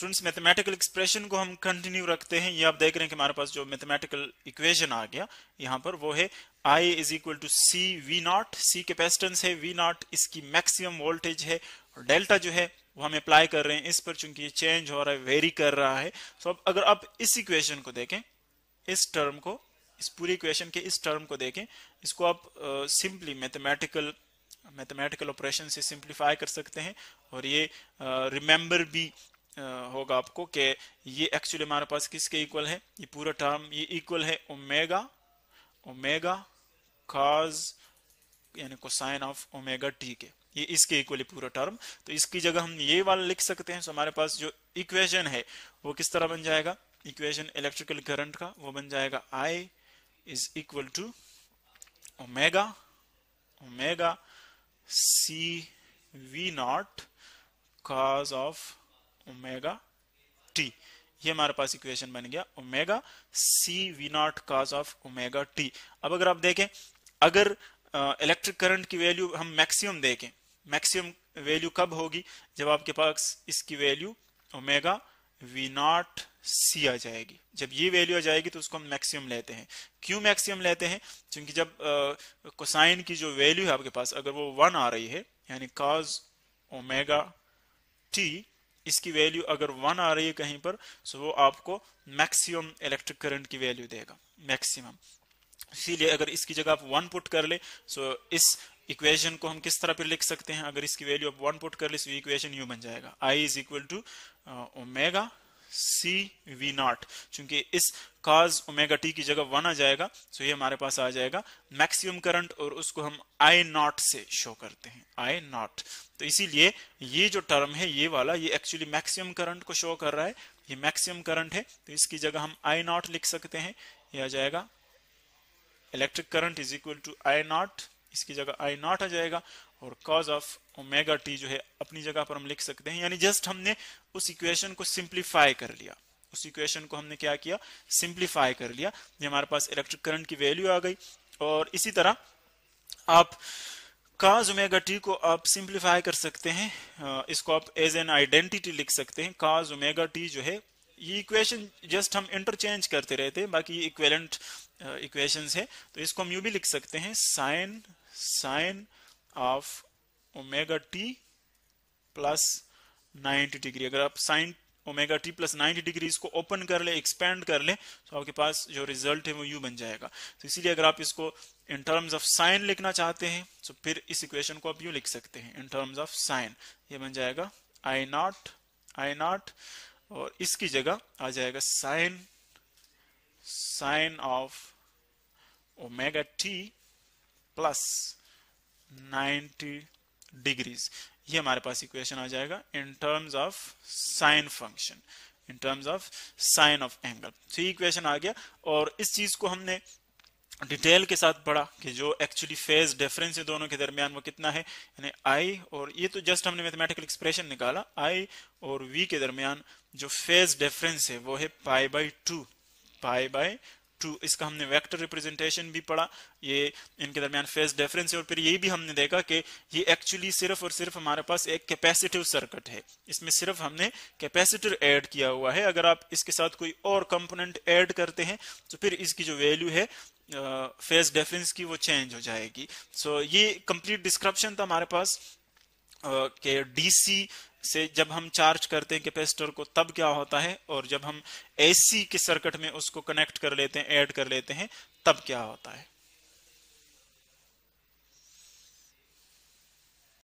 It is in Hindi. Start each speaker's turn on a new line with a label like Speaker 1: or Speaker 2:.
Speaker 1: स्टूडेंट्स मैथमेटिकल एक्सप्रेशन को हम कंटिन्यू रखते हैं। ये आप देख रहे हैं कि हमारे पास जो मैथमेटिकल इक्वेशन आ गया यहाँ पर वो है I is equal to C V not C capacitance है वी नॉट इसकी मैक्सिमम वोल्टेज है। और डेल्टा जो है वो हम अप्लाई कर रहे हैं इस पर चूँकि ये चेंज हो रहा है वेरी कर रहा है। सो अब अगर आप इस इक्वेशन को देखें इस टर्म को इस पूरी इक्वेशन के इस टर्म को देखें इसको आप सिंपली मैथमेटिकल मैथमेटिकल ऑपरेशन से सिंप्लीफाई कर सकते हैं। और ये रिमेंबर uh, भी होगा आपको कि ये एक्चुअली हमारे पास किसके इक्वल है? ये पूरा टर्म ये इक्वल है ओमेगा ओमेगा कॉज यानी कोसाइन ऑफ़ ओमेगा टी के। ये इसके इक्वली पूरा टर्म तो इसकी जगह हम ये वाला लिख सकते हैं। तो हमारे पास जो इक्वेशन है, वो किस तरह बन जाएगा? इक्वेशन इलेक्ट्रिकल करंट का, वो बन जाएगा I is equal to omega omega C V not cos of omega T. ये हमारे पास इक्वेशन बन गया omega C V not cos of omega T. अब अगर आप देखें अगर इलेक्ट्रिक uh, करंट की वैल्यू हम मैक्सिमम देखें मैक्सिमम वैल्यू कब होगी? जब आपके पास इसकी value omega V not C आ जाएगी। जब ये वैल्यू आ जाएगी तो उसको हम मैक्सिमम लेते हैं। क्यों मैक्सिमम लेते हैं? क्योंकि जब कोसाइन की जो वैल्यू है आपके पास अगर वो वन आ रही है यानी कॉज ओमेगा टी इसकी वैल्यू अगर वन आ रही है कहीं पर तो वो आपको मैक्सिमम इलेक्ट्रिक करंट की वैल्यू देगा मैक्सिमम इसीलिए अगर इसकी जगह आप वन पुट कर ले सो इस इक्वेशन को हम किस तरह पर लिख सकते हैं? अगर इसकी वैल्यू आप वन पुट कर ले सो इक्वेशन यू बन जाएगा. I is equal to omega C V not. चूँकि इस कॉज ओमेगा टी की जगह वन आ जाएगा सो ये हमारे पास आ जाएगा मैक्सिमम करंट और उसको हम आई नॉट से शो करते हैं। आई नॉट तो इसीलिए ये जो टर्म है, ये वाला, ये एक्चुअली मैक्सिमम करंट को शो कर रहा है। ये मैक्सिमम करंट है तो इसकी जगह हम आई नॉट लिख सकते हैं। ये आ जाएगा। Electric current is equal to I not इसकी जगह आई नॉट आ जाएगा। और कॉज ऑफ़ ओमेगा टी जो है, अपनी जगह पर हम लिख सकते हैं। यानी जस्ट हमने उस इक्वेशन को सिंप्लीफाई कर लिया। उस इक्वेशन को हमने क्या किया? सिंप्लीफाई कर लिया। ये हमारे पास इलेक्ट्रिक करंट की वैल्यू आ गई। और इसी तरह आप काज ओमेगा टी को आप सिंप्लीफाई कर सकते हैं। इसको आप एज एन आइडेंटिटी लिख सकते हैं। काज ओमेगा टी जो है, ये इक्वेशन जस्ट हम इंटरचेंज करते रहते हैं। बाकी इक्वेलेंट इक्वेशन है। तो इसको हम यू भी लिख सकते हैं। Sine sine of omega T plus 90 degree अगर आप sine omega T plus ninety degree इसको ओपन कर ले एक्सपेंड कर ले तो आपके पास जो रिज़ल्ट है वो यू बन जाएगा। तो इसीलिए अगर आप इसको इन टर्म्स ऑफ़ साइन लिखना चाहते हैं तो फिर इस इक्वेशन को आप यू लिख सकते हैं इन टर्म्स ऑफ़ साइन ये बन जाएगा आई नॉट आई नॉट और इसकी जगह आ जाएगा sine sine of omega T plus 90 degrees. ये हमारे पास इक्वेशन आ जाएगा in terms of sine function in terms of sine of angle तो इक्वेशन आ गया और इस चीज़ को हमने डिटेल के साथ पढ़ा कि जो एक्चुअली फ़ेज़ डिफरेंस है दोनों के दरमियान वो कितना है, यानी आई और ये तो जस्ट हमने मैथमेटिकल एक्सप्रेशन निकाला। आई और वी के दरमियान जो फ़ेज़ डिफरेंस है वो है pi by two pi by two इसका हमने वेक्टर रिप्रेजेंटेशन भी पढ़ा ये इनके दरमियान फेस डिफरेंस है और फिर ये भी हमने देखा कि ये एक्चुअली सिर्फ़ और सिर्फ़ हमारे पास एक कैपेसिटिव सर्किट है। इसमें सिर्फ़ हमने कैपेसिटर ऐड किया हुआ है। अगर आप इसके साथ कोई और कंपोनेंट ऐड करते हैं तो फिर इसकी जो वैल्यू है फेस डिफरेंस की वो चेंज हो जाएगी। सो so, ये कंप्लीट डिस्क्रिप्शन था हमारे पास। के डीसी से जब हम चार्ज करते हैं कैपेसिटर को, तब क्या होता है? और जब हम एसी के सर्किट में उसको कनेक्ट कर लेते हैं ऐड कर लेते हैं, तब क्या होता है?